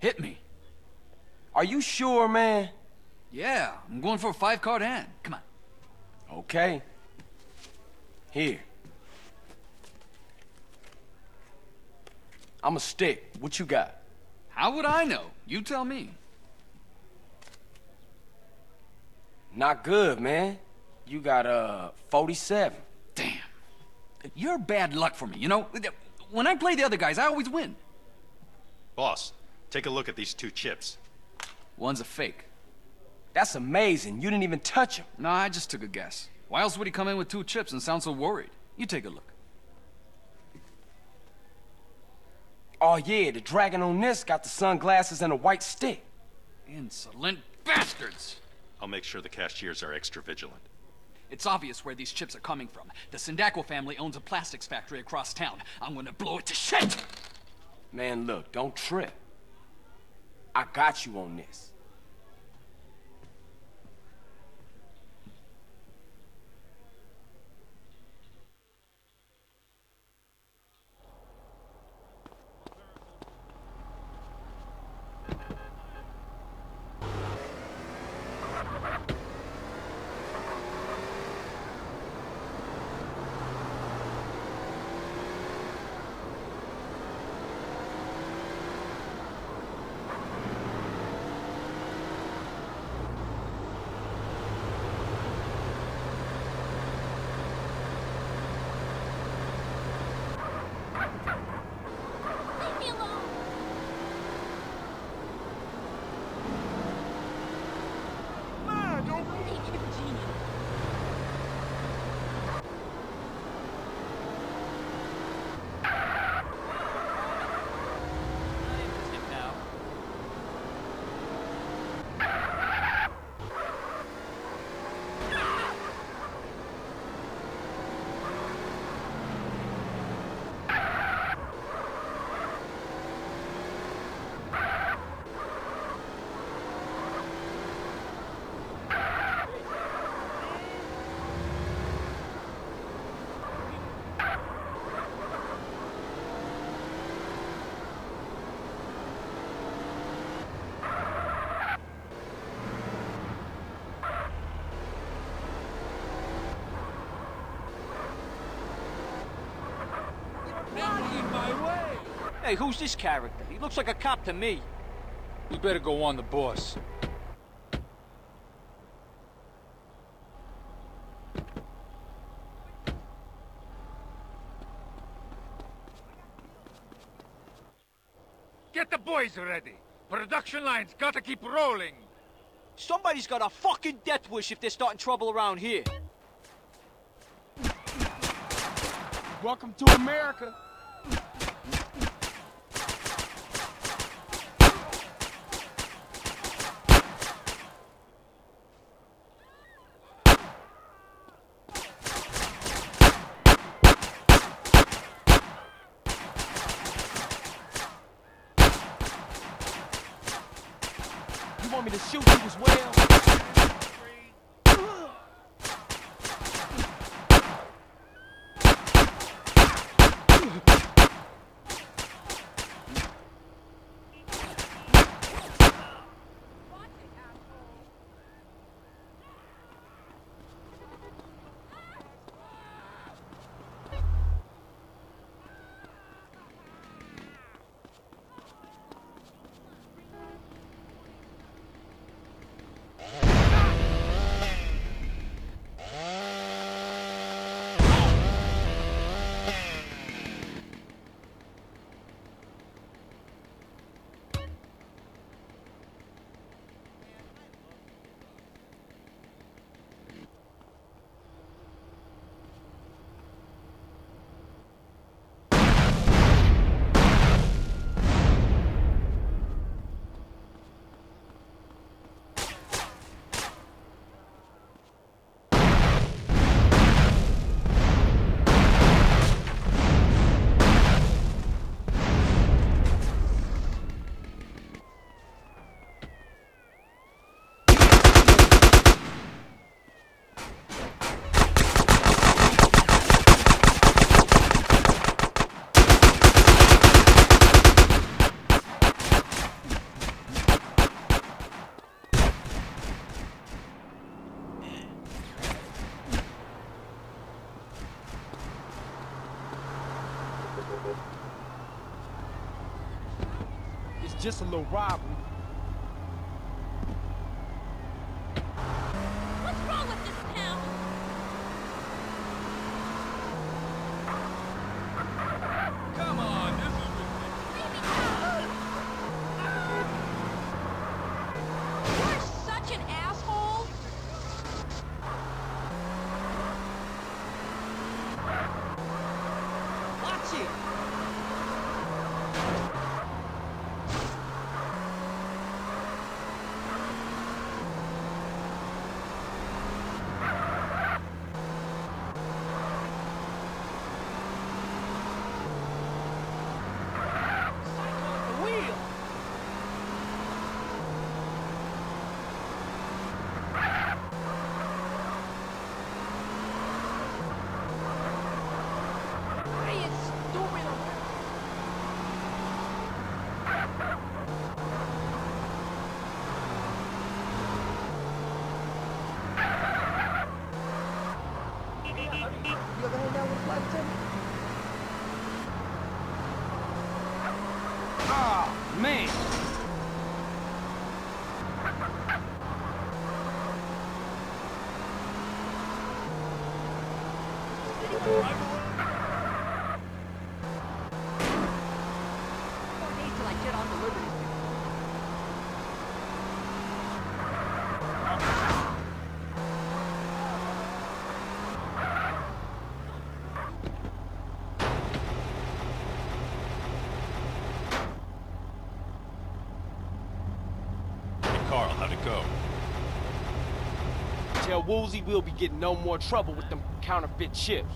Hit me. Are you sure, man? Yeah, I'm going for a five-card hand. Come on. Okay. Here. I'm a stick. What you got? How would I know? You tell me. Not good, man. You got a uh, 47. You're bad luck for me, you know? When I play the other guys, I always win. Boss, take a look at these two chips. One's a fake. That's amazing. You didn't even touch him. No, I just took a guess. Why else would he come in with two chips and sound so worried? You take a look. Oh yeah, the dragon on this got the sunglasses and a white stick. Insolent bastards! I'll make sure the cashiers are extra vigilant. It's obvious where these chips are coming from. The Sindacco family owns a plastics factory across town. I'm gonna blow it to shit! Man, look, don't trip. I got you on this. Hey, who's this character? He looks like a cop to me. We better go on the boss. Get the boys ready. Production line's gotta keep rolling. Somebody's got a fucking death wish if they're starting trouble around here. Welcome to America. Want me to shoot you as well? Just a little robbery. What's wrong with this town? Come on, this is ridiculous. You're such an asshole. Watch it! Psycho at the wheel! Hey, it's stupid over there. Ah, man. More days till I get on the Liberty. Hey, Carl, how'd it go? Tell Woozie we'll be getting no more trouble with them counterfeit chips.